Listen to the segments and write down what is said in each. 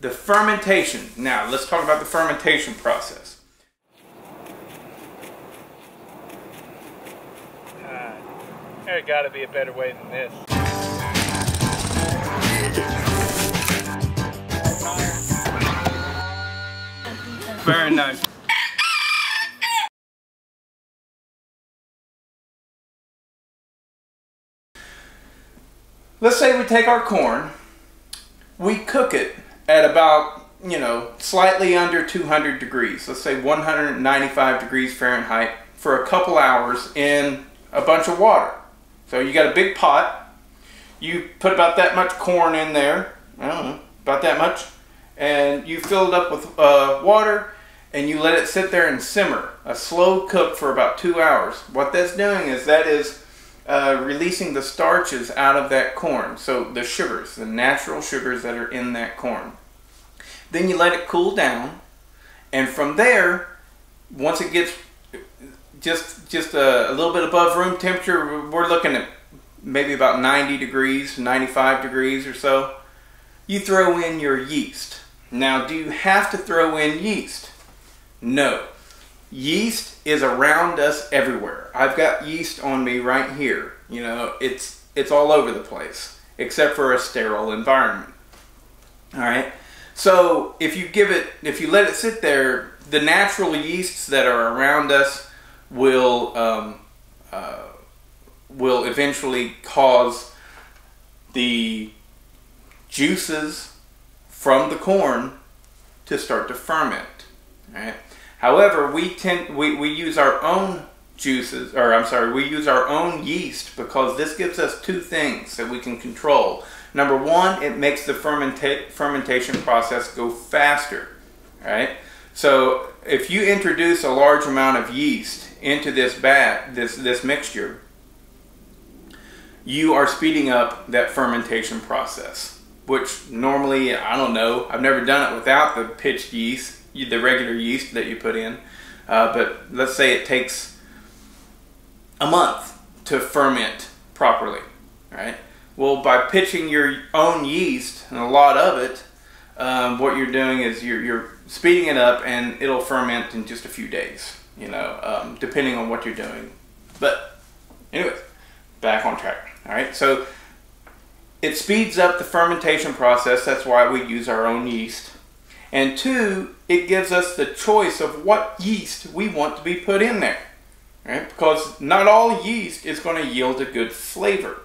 the fermentation. Now, let's talk about the fermentation process. Uh, there got to be a better way than this. Very nice. Let's say we take our corn, we cook it at about, you know, slightly under 200 degrees, let's say 195 degrees Fahrenheit, for a couple hours in a bunch of water. So you got a big pot, you put about that much corn in there, I don't know, about that much, and you fill it up with uh, water and you let it sit there and simmer, a slow cook for about two hours. What that's doing is that is uh, releasing the starches out of that corn, so the sugars, the natural sugars that are in that corn. Then you let it cool down, and from there, once it gets just just a, a little bit above room temperature, we're looking at maybe about 90 degrees, 95 degrees or so. You throw in your yeast. Now, do you have to throw in yeast? No. Yeast is around us everywhere. I've got yeast on me right here. You know, it's it's all over the place except for a sterile environment. All right. So, if you give it if you let it sit there, the natural yeasts that are around us will um, uh, will eventually cause the juices from the corn to start to ferment. Right? However, we tend we, we use our own juices, or I'm sorry, we use our own yeast because this gives us two things that we can control. Number one, it makes the fermenta fermentation process go faster. Right? So if you introduce a large amount of yeast into this bat, this this mixture, you are speeding up that fermentation process which normally I don't know. I've never done it without the pitched yeast, the regular yeast that you put in. Uh, but let's say it takes a month to ferment properly, right? Well, by pitching your own yeast and a lot of it, um, what you're doing is you're, you're, speeding it up and it'll ferment in just a few days, you know, um, depending on what you're doing. But anyway, back on track. All right, so it speeds up the fermentation process, that's why we use our own yeast. And two, it gives us the choice of what yeast we want to be put in there. Right? Because not all yeast is going to yield a good flavor.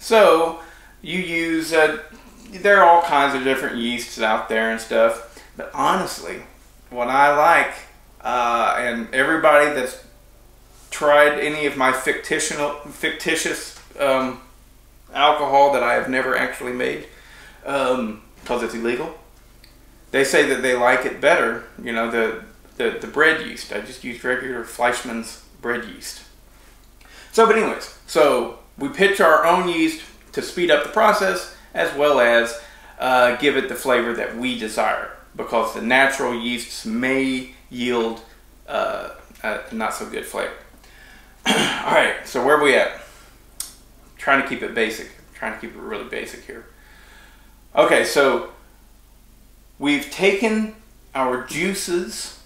So you use, uh, there are all kinds of different yeasts out there and stuff. But honestly, what I like, uh, and everybody that's tried any of my fictitious, fictitious um, alcohol that I have never actually made because um, it's illegal. They say that they like it better, you know, the, the, the bread yeast. I just use regular Fleischmann's bread yeast. So, but anyways, so we pitch our own yeast to speed up the process as well as uh, give it the flavor that we desire because the natural yeasts may yield uh, a not so good flavor. All right, so where are we at? trying to keep it basic. trying to keep it really basic here. Okay, so we've taken our juices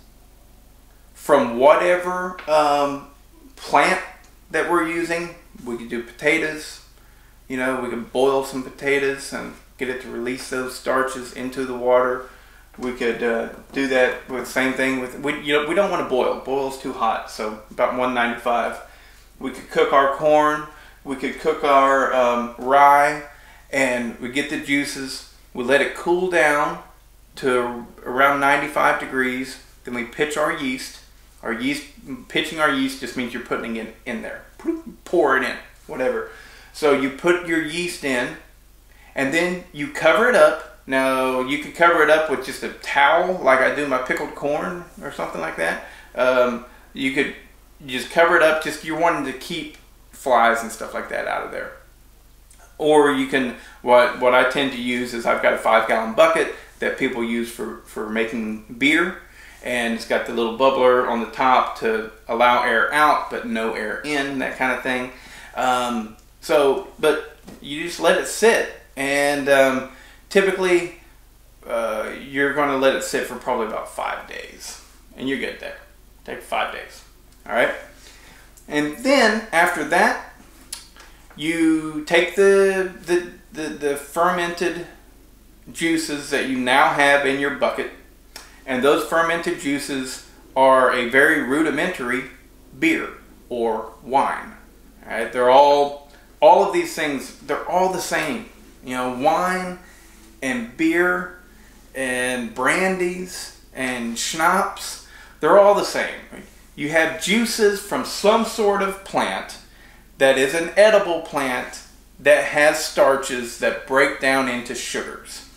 from whatever um, plant that we're using. We could do potatoes. You know, we could boil some potatoes and get it to release those starches into the water. We could uh, do that with same thing with we. You know, we don't want to boil. Boil's too hot, so about 195. We could cook our corn we could cook our um, rye and we get the juices. We let it cool down to around 95 degrees. Then we pitch our yeast. Our yeast, pitching our yeast just means you're putting it in there. Pour it in, whatever. So you put your yeast in and then you cover it up. Now you can cover it up with just a towel like I do my pickled corn or something like that. Um, you could just cover it up just you're wanting to keep flies and stuff like that out of there. Or you can, what, what I tend to use is I've got a five gallon bucket that people use for, for making beer and it's got the little bubbler on the top to allow air out but no air in, that kind of thing. Um, so, but you just let it sit and um, typically uh, you're going to let it sit for probably about five days, and you're good there. Take five days. All right. And then after that, you take the the, the, the fermented juices that you now have in your bucket, and those fermented juices are a very rudimentary beer or wine. Right, they're all all of these things. They're all the same. You know, wine and beer and brandies and schnapps. They're all the same. You have juices from some sort of plant that is an edible plant that has starches that break down into sugars.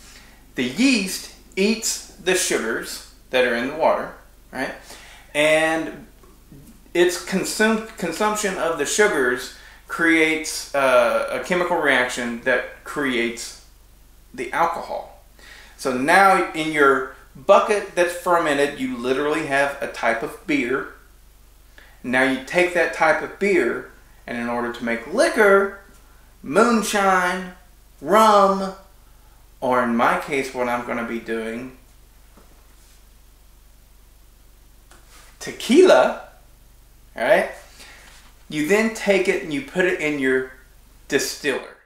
The yeast eats the sugars that are in the water, right? And its consum- consumption of the sugars creates uh, a chemical reaction that creates the alcohol. So now in your bucket that's fermented, you literally have a type of beer. Now you take that type of beer, and in order to make liquor, moonshine, rum, or in my case, what I'm going to be doing, tequila, right? You then take it and you put it in your distiller.